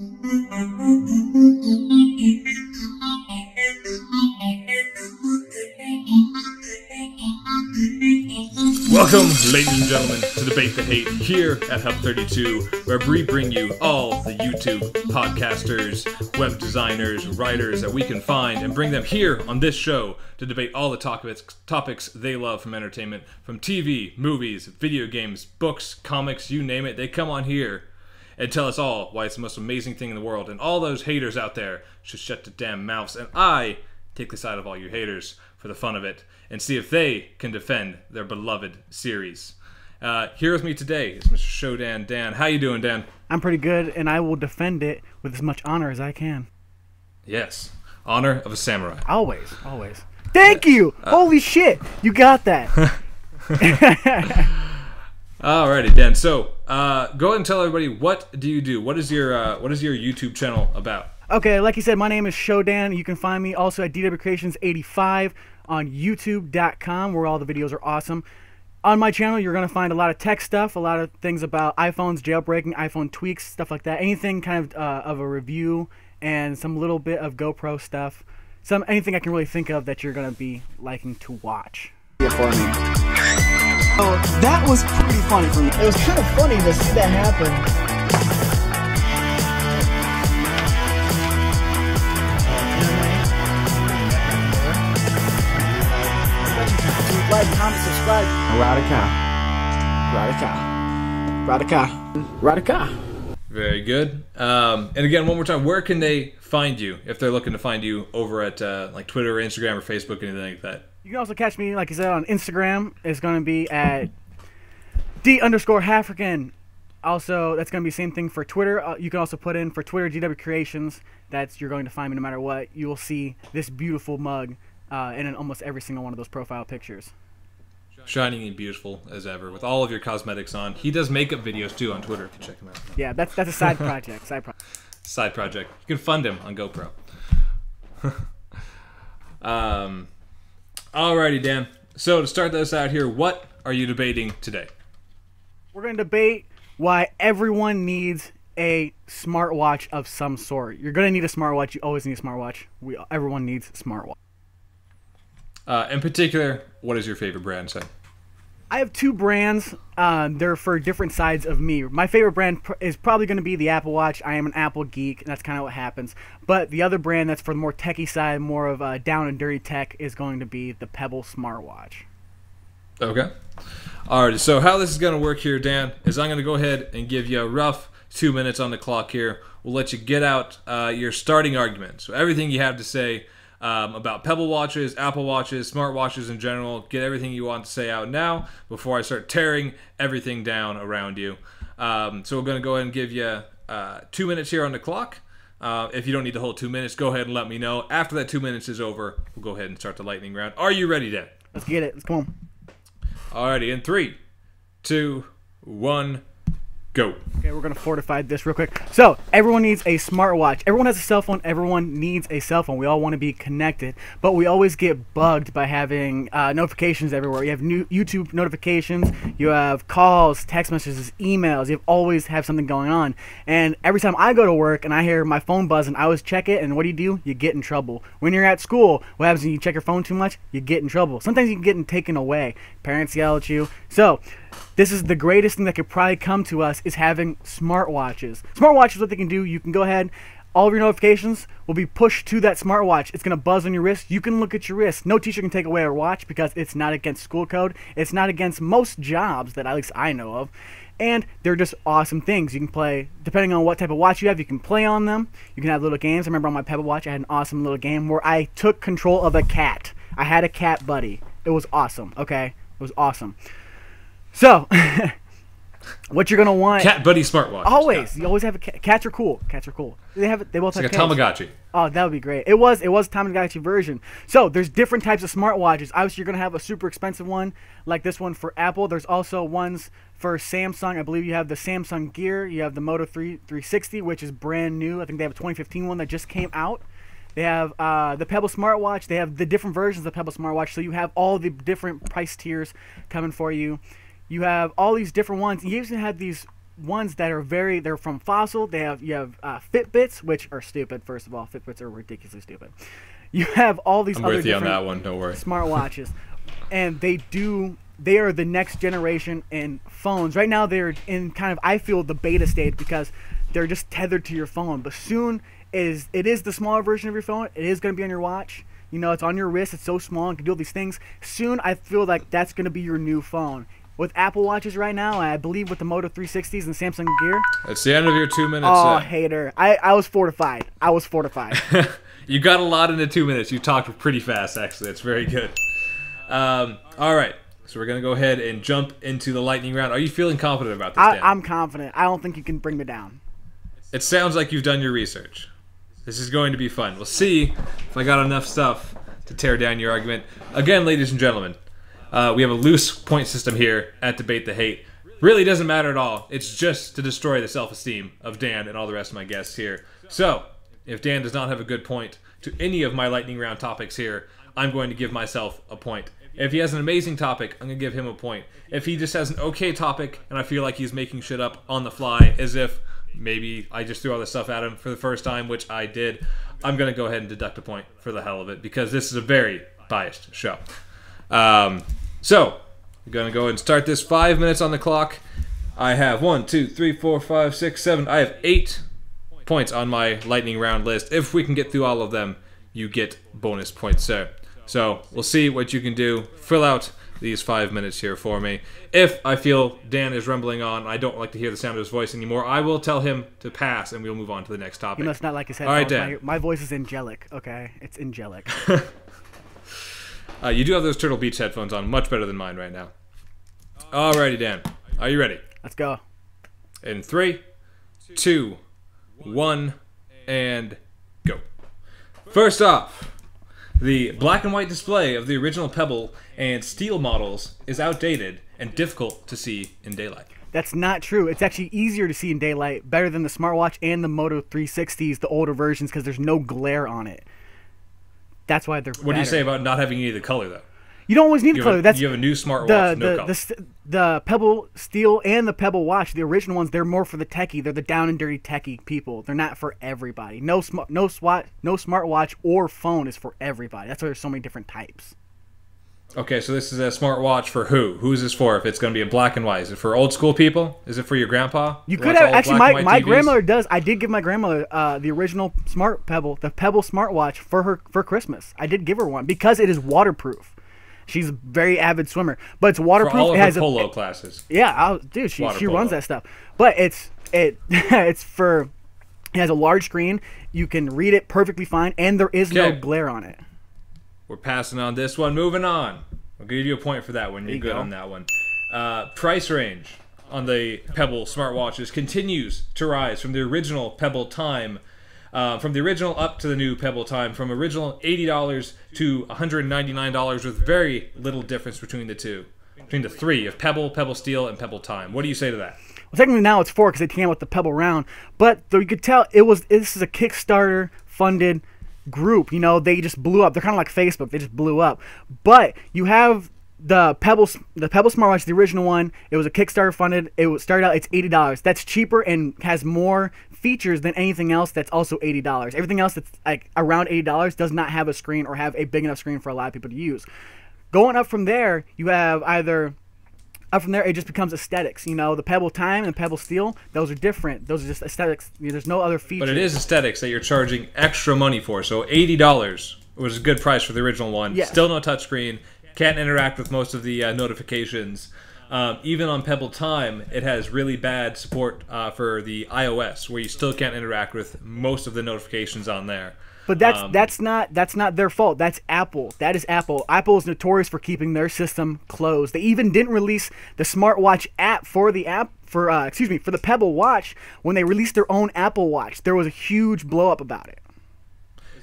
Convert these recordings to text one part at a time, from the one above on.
Welcome, ladies and gentlemen, to Debate the Hate here at Hub 32, where we bring you all the YouTube podcasters, web designers, writers that we can find and bring them here on this show to debate all the topics, topics they love from entertainment, from TV, movies, video games, books, comics, you name it. They come on here and tell us all why it's the most amazing thing in the world. And all those haters out there should shut the damn mouths. And I take the side of all you haters for the fun of it and see if they can defend their beloved series. Uh, here with me today is Mr. ShoDan Dan. How you doing, Dan? I'm pretty good, and I will defend it with as much honor as I can. Yes, honor of a samurai. Always, always. Thank you. Holy shit, you got that. Alrighty, Dan. So, uh, go ahead and tell everybody what do you do? What is your uh, what is your YouTube channel about? Okay, like you said, my name is ShoDan. You can find me also at DW Creations 85 on YouTube.com, where all the videos are awesome. On my channel, you're going to find a lot of tech stuff, a lot of things about iPhones, jailbreaking, iPhone tweaks, stuff like that. Anything kind of uh, of a review and some little bit of GoPro stuff. Some anything I can really think of that you're going to be liking to watch. for me. Oh, that was pretty funny for me. It was kind of funny to see that happen. Like, comment, subscribe. Radical. Radical. Radical. Radical. Very good. Um, and again, one more time, where can they find you if they're looking to find you over at uh, like Twitter or Instagram or Facebook, anything like that? You can also catch me, like I said, on Instagram. It's going to be at D underscore Halfrican. Also, that's going to be the same thing for Twitter. Uh, you can also put in for Twitter DW Creations. That's you're going to find me no matter what. You will see this beautiful mug uh, in almost every single one of those profile pictures. Shining and beautiful as ever with all of your cosmetics on. He does makeup videos too on Twitter if you check him out. Yeah, that's that's a side project. Side project. Side project. You can fund him on GoPro. um, alrighty, Dan. So to start this out here, what are you debating today? We're going to debate why everyone needs a smartwatch of some sort. You're going to need a smartwatch. You always need a smartwatch. We everyone needs a smartwatch. Uh, in particular, what is your favorite brand? Say. I have two brands. Uh, they're for different sides of me. My favorite brand pr- is probably going to be the Apple Watch. I am an Apple geek, and that's kind of what happens. But the other brand that's for the more techie side, more of uh, down and dirty tech, is going to be the Pebble smartwatch. Okay. Alright, so how this is going to work here, Dan, is I'm going to go ahead and give you a rough two minutes on the clock here. We'll let you get out uh, your starting argument. So everything you have to say um, about Pebble watches, Apple watches, smartwatches in general, get everything you want to say out now before I start tearing everything down around you. Um, so we're going to go ahead and give you uh, two minutes here on the clock. Uh, if you don't need the whole two minutes, go ahead and let me know. After that two minutes is over, we'll go ahead and start the lightning round. Are you ready, Dan? Let's get it. Let's come on. Alrighty, in three, two, one, go. Okay, we're gonna fortify this real quick. So everyone needs a smartwatch. Everyone has a cell phone. Everyone needs a cell phone. We all want to be connected, but we always get bugged by having uh, notifications everywhere. You have new YouTube notifications. You have calls, text messages, emails. You always have something going on. And every time I go to work and I hear my phone buzzing, I always check it. And what do you do? You get in trouble. When you're at school, what happens when you check your phone too much? You get in trouble. Sometimes you can get taken away. Parents yell at you. So this is the greatest thing that could probably come to us is having smartwatches. Smartwatches, what they can do, you can go ahead, all of your notifications will be pushed to that smartwatch. It's gonna buzz on your wrist. You can look at your wrist. No teacher can take away a watch because it's not against school code. It's not against most jobs that at least I know of. And they're just awesome things. You can play, depending on what type of watch you have, you can play on them. You can have little games. I remember on my Pebble watch, I had an awesome little game where I took control of a cat. I had a cat buddy. It was awesome, okay? It was awesome. So, what you're gonna want? Cat Buddy smartwatch. Always, you always have a cat. Cats are cool. Cats are cool. They have. They both It's like have a cats. Tamagotchi. Oh, that would be great. It was. It was Tamagotchi version. So there's different types of smartwatches. Obviously, you're gonna have a super expensive one like this one for Apple. There's also ones for Samsung. I believe you have the Samsung Gear. You have the Moto 3 360, which is brand new. I think they have a 2015 one that just came out. They have uh, the Pebble smartwatch. They have the different versions of the Pebble smartwatch. So you have all the different price tiers coming for you. You have all these different ones. You even have these ones that are very they're from Fossil. They have you have uh, Fitbits, which are stupid. First of all, Fitbits are ridiculously stupid. You have all these I'm other with you on that one. Don't worry. smartwatches, and they do they are the next generation in phones. Right now, they're in kind of I feel the beta stage because they're just tethered to your phone. But soon is it is the smaller version of your phone. It is going to be on your watch. You know, it's on your wrist. It's so small and can do all these things. Soon, I feel like that's going to be your new phone. With Apple Watches right now, I believe with the Moto 360s and Samsung Gear. It's the end of your two minutes. Oh, uh, hater! I, I was fortified. I was fortified. you got a lot into two minutes. You talked pretty fast, actually. That's very good. Um, all right. So we're gonna go ahead and jump into the lightning round. Are you feeling confident about this? I, I'm confident. I don't think you can bring me down. It sounds like you've done your research. This is going to be fun. We'll see if I got enough stuff to tear down your argument. Again, ladies and gentlemen, uh, we have a loose point system here at Debate the Hate. Really doesn't matter at all. It's just to destroy the self esteem of Dan and all the rest of my guests here. So, if Dan does not have a good point to any of my lightning round topics here, I'm going to give myself a point. If he has an amazing topic, I'm going to give him a point. If he just has an okay topic and I feel like he's making shit up on the fly, as if maybe I just threw all this stuff at him for the first time, which I did, I'm going to go ahead and deduct a point for the hell of it because this is a very biased show. Um, so, we're going to go ahead and start this five minutes on the clock. I have one, two, three, four, five, six, seven. I have eight points on my lightning round list. If we can get through all of them, you get bonus points there. So we'll see what you can do. Fill out these five minutes here for me. If I feel Dan is rumbling on, I don't like to hear the sound of his voice anymore, I will tell him to pass and we'll move on to the next topic. You must not like his head. All right. Dan. my, my voice is angelic. Okay, it's angelic. Uh, you do have those Turtle Beach headphones on, much better than mine right now. Alrighty, Dan. Are you ready? Let's go. In three, two, one, and go. First off, the black and white display of the original Pebble and Steel models is outdated and difficult to see in daylight. That's not true. It's actually easier to see in daylight, better than the smartwatch and the Moto 360s, the older versions, because there's no glare on it. That's why they're. What do you say about not having any of the color, though? You don't always need You color. have, a, That's you have a new smartwatch, the no the, color. the the Pebble Steel and the Pebble Watch, the original ones, they're more for the techie. They're the down and dirty techie people. They're not for everybody. No smart, no swat, no smartwatch or phone is for everybody. That's why there's so many different types. Okay, so this is a smartwatch for who? Who's this for? If it's going to be in black and white, is it for old school people? Is it for your grandpa? You could have actually. My, my TVs? grandmother does. I did give my grandmother uh, the original Smart Pebble, the Pebble smartwatch for her for Christmas. I did give her one because it is waterproof. She's a very avid swimmer, but it's for waterproof. all of it her has polo a classes. yeah, I'll, dude. She Water she runs that stuff, but it's it it's for. It has a large screen. You can read it perfectly fine, and there is no glare on it. We're passing on this one. Moving on. I'll give you a point for that one. You're you good go. on that one. Uh, price range on the Pebble smartwatches continues to rise from the original Pebble Time, uh, from the original up to the new Pebble Time, from original eighty dollars to one hundred ninety nine dollars, with very little difference between the two, between the three of Pebble, Pebble Steel, and Pebble Time. What do you say to that? Well, technically now it's four because they came out with the Pebble Round, but though you could tell it was this is a Kickstarter funded group. You know, they just blew up. They're kind of like Facebook. They just blew up. But you have the Pebble, the Pebble smartwatch, the original one. It was a Kickstarter funded. It started out. It's eighty dollars. That's cheaper and has more features than anything else. That's also eighty dollars. Everything else that's like around eighty dollars does not have a screen or have a big enough screen for a lot of people to use. Going up from there, you have either up from there it just becomes aesthetics you know the pebble time and the pebble steel those are different those are just aesthetics there's no other features But it is aesthetics that you're charging extra money for. So eighty dollars was a good price for the original one. Yes. Still no touchscreen. Can't interact with most of the uh, notifications. Um, even on Pebble Time, it has really bad support uh, for the iOS, where you still can't interact with most of the notifications on there. but that's um, that's not that's not their fault. That's apple. That is apple. Apple is notorious for keeping their system closed. They even didn't release the smartwatch app for the app for uh, excuse me for the pebble watch when they released their own apple watch. There was a huge blow up about it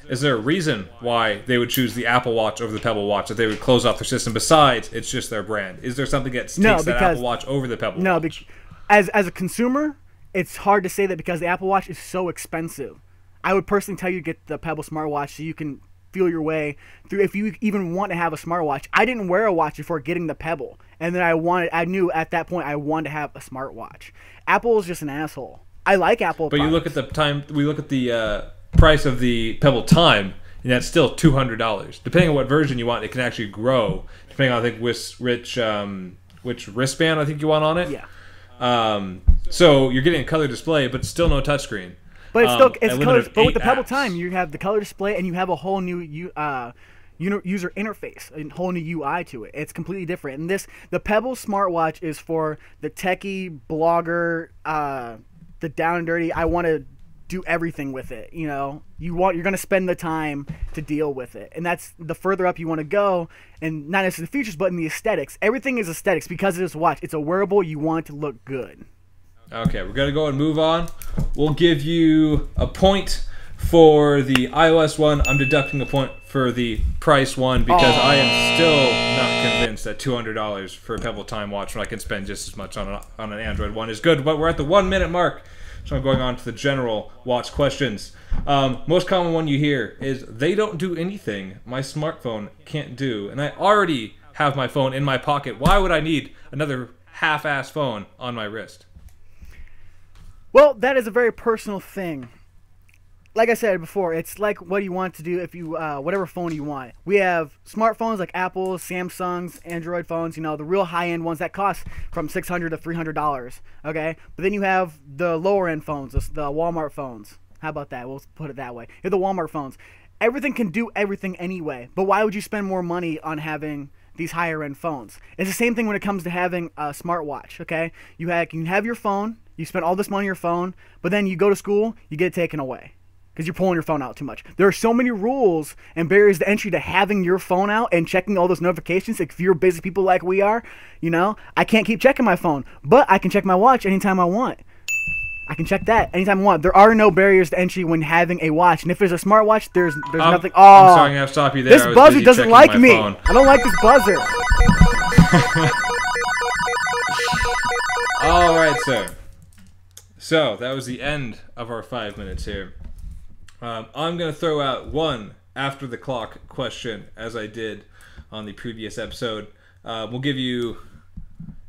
Is there a reason why they would choose the Apple Watch over the Pebble Watch? That they would close off their system? Besides, it's just their brand. Is there something that takes No, that Apple Watch over the Pebble No, Watch? as as a consumer, it's hard to say that because the Apple Watch is so expensive. I would personally tell you to get the Pebble smartwatch so you can feel your way through if you even want to have a smartwatch. I didn't wear a watch before getting the Pebble, and then I wanted. I knew at that point I wanted to have a smartwatch. Apple is just an asshole. I like Apple, But you look at the time. We look at the uh, price of the Pebble Time, and that's still two hundred dollars. Depending on what version you want, it can actually grow. Depending on I think which which um, which wristband I think you want on it. yeah. Um, so you're getting a color display, but still no touchscreen. But it's Um, still and it's color. But with the Pebble apps. Time, you have the color display and you have a whole new u- uh, user interface, a whole new UI to it. It's completely different. And this the Pebble smartwatch is for the techie blogger, uh, the down and dirty. I want to do everything with it. You know, you want you're going to spend the time to deal with it, and that's the further up you want to go, and not necessarily the features, but in the aesthetics. Everything is aesthetics because it is watch. It's a wearable. You want to look good. Okay, we're gonna go and move on. We'll give you a point for the iOS one. I'm deducting a point for the price one because I am still not convinced that $200 for a Pebble Time watch when I can spend just as much on, a, on an Android one is good. But we're at the one minute mark, so I'm going on to the general watch questions. Um, most common one you hear is they don't do anything my smartphone can't do, and I already have my phone in my pocket. Why would I need another half-ass phone on my wrist? Well, that is a very personal thing. Like I said before, it's like what do you want to do if you uh, whatever phone you want. We have smartphones like Apple's, Samsung's, Android phones. You know the real high end ones that cost from six hundred to three hundred dollars. Okay, but then you have the lower end phones, the, Walmart phones. How about that? We'll put it that way. You have the Walmart phones. Everything can do everything anyway. But why would you spend more money on having these higher end phones? It's the same thing when it comes to having a smartwatch. Okay, you have you can have your phone. You spend all this money on your phone, but then you go to school, you get it taken away because you're pulling your phone out too much. There are so many rules and barriers to entry to having your phone out and checking all those notifications. If you're busy people like we are, you know, I can't keep checking my phone, but I can check my watch anytime I want. I can check that anytime I want. There are no barriers to entry when having a watch, and if there's a smartwatch, there's there's Um, nothing. Oh, I'm sorry, I have to stop you there. this buzzer doesn't like me. phone. I don't like this buzzer. All right, sir. So that was the end of our five minutes here. Um, I'm gonna throw out one after the clock question, as I did on the previous episode. Uh, we'll give you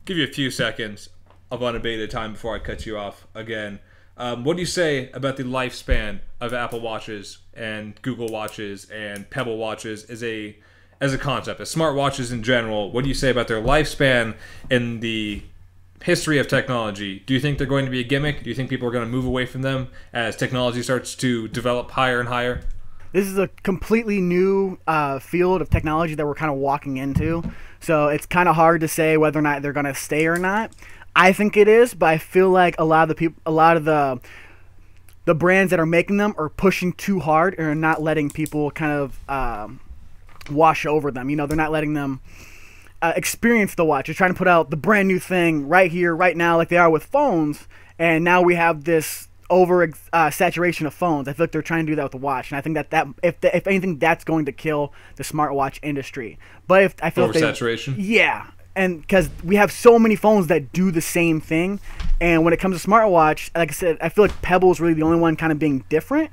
give you a few seconds of unabated time before I cut you off again. Um, what do you say about the lifespan of Apple Watches and Google Watches and Pebble Watches as a as a concept, as smartwatches in general? What do you say about their lifespan in the history of technology? Do you think they're going to be a gimmick? Do you think people are going to move away from them as technology starts to develop higher and higher? this is a completely new uh, field of technology that we're kind of walking into. So it's kind of hard to say whether or not they're going to stay or not. I think it is, but I feel like a lot of the people, a lot of the the brands that are making them are pushing too hard and are not letting people kind of um, wash over them. You know, they're not letting them uh, experience the watch. They're trying to put out the brand new thing right here, right now, like they are with phones. And now we have this over uh, saturation of phones. I feel like they're trying to do that with the watch, and I think that that if the, if anything, that's going to kill the smartwatch industry. But if I feel if they- Oversaturation? yeah, and because we have so many phones that do the same thing, and when it comes to smartwatch, like I said, I feel like Pebble is really the only one kind of being different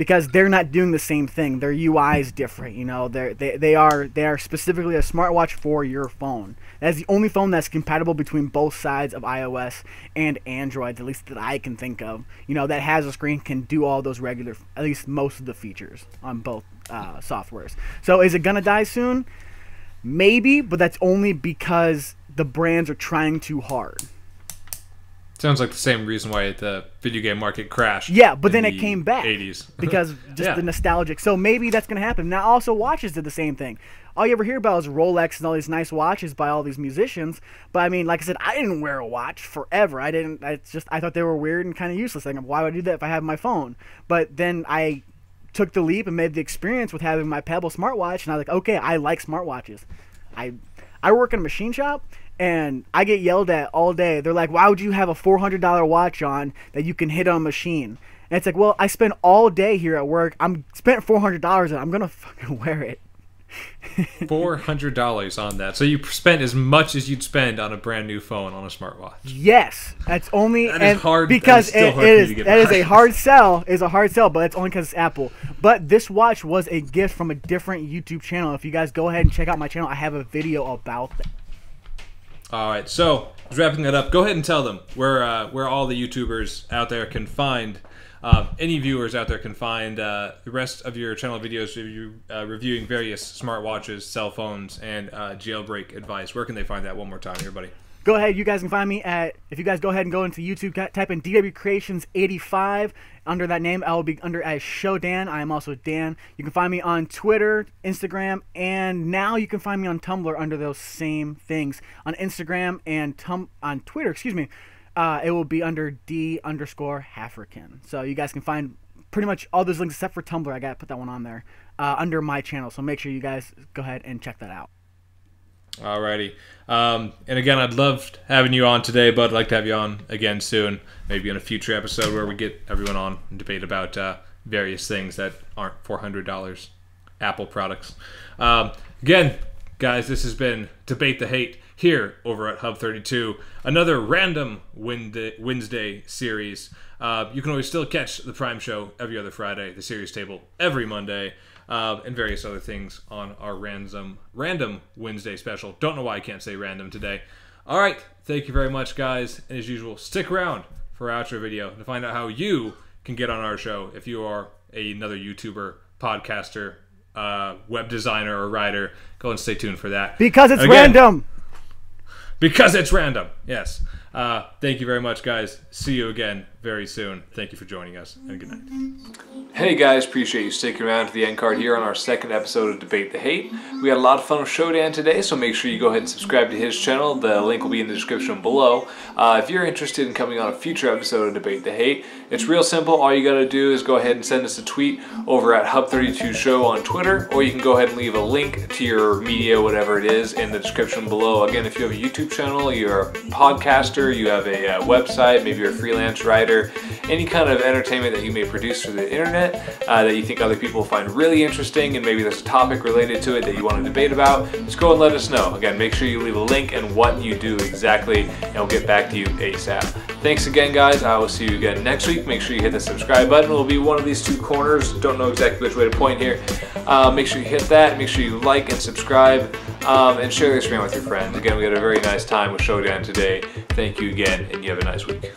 because they're not doing the same thing. Their UI is different. You know, they're, they they are they are specifically a smartwatch for your phone. That's the only phone that's compatible between both sides of iOS and Android, at least that I can think of. You know, that has a screen, can do all those regular, at least most of the features on both uh, softwares. So is it gonna die soon? Maybe, but that's only because the brands are trying too hard. Sounds like the same reason why the video game market crashed. Yeah, but then it came back 80s. because just Yeah. the nostalgic. So maybe that's gonna happen. Now also watches did the same thing. All you ever hear about is Rolex and all these nice watches by all these musicians. But I mean, like I said, I didn't wear a watch forever. I didn't. It's just I thought they were weird and kind of useless. Like, why would I do that if I have my phone? But then I took the leap and made the experience with having my Pebble smartwatch, and I was like, okay, I like smartwatches. I I work in a machine shop and I get yelled at all day. They're like, "Why would you have a four hundred dollar watch on that you can hit on a machine?" And it's like, well, I spend all day here at work. I'm spent four hundred dollars, and I'm gonna fucking wear it. Four hundred dollars on that. So you spent as much as you'd spend on a brand new phone on a smartwatch. Yes, that's only That is and hard- because is still it hard you is that is a hard sell. Is a hard sell, but it's only because it's Apple. But this watch was a gift from a different YouTube channel. If you guys go ahead and check out my channel, I have a video about that. All right, so wrapping that up. Go ahead and tell them where uh, where all the YouTubers out there can find. Uh, any viewers out there can find uh, the rest of your channel videos you uh, reviewing various smartwatches, cell phones, and uh, jailbreak advice. Where can they find that one more time, everybody? Go ahead, you guys can find me at. If you guys go ahead and go into YouTube, type in DW Creations 85 under that name. I will be under as ShoDan. I am also Dan. You can find me on Twitter, Instagram, and now you can find me on Tumblr under those same things. On Instagram and tum on Twitter, excuse me, uh, it will be under D underscore Halfrican. So you guys can find pretty much all those links except for Tumblr. I got to put that one on there uh, under my channel. So make sure you guys go ahead and check that out. Alrighty. Um, and again, I'd love having you on today, but I'd like to have you on again soon, maybe in a future episode where we get everyone on and debate about uh, various things that aren't $400 Apple products. Um, again, guys, this has been Debate the Hate here over at Hub 32, another random Wednesday, series. Uh, you can always still catch the Prime Show every other Friday, the series table every Monday, uh, and various other things on our random random Wednesday special. Don't know why I can't say random today. All right, thank you very much, guys, and as usual, stick around for our outro video to find out how you can get on our show if you are another YouTuber, podcaster, uh, web designer, or writer. Go and stay tuned for that. Because it's Again, random. Because it's random. Yes. Uh, thank you very much, guys. See you again very soon. Thank you for joining us, and good night. Hey guys, appreciate you sticking around to the end card here on our second episode of Debate the Hate. We had a lot of fun with ShoDan today, so make sure you go ahead and subscribe to his channel. The link will be in the description below. Uh, if you're interested in coming on a future episode of Debate the Hate, it's real simple. All you gotta do is go ahead and send us a tweet over at Hub32Show on Twitter, or you can go ahead and leave a link to your media, whatever it is, in the description below. Again, if you have a YouTube channel, you're a podcaster, you have a uh, website, maybe you're a freelance writer, any kind of entertainment that you may produce for the internet uh, that you think other people find really interesting, and maybe there's a topic related to it that you want to debate about, just go and let us know. Again, make sure you leave a link and what you do exactly, and we'll get back to you ASAP. Thanks again, guys. I will see you again next week. Make sure you hit the subscribe button. It will be one of these two corners. Don't know exactly which way to point here. Uh, make sure you hit that. Make sure you like and subscribe, um, and share this stream with your friends. Again, we had a very nice time with ShoDan today. Thank you again, and you have a nice week.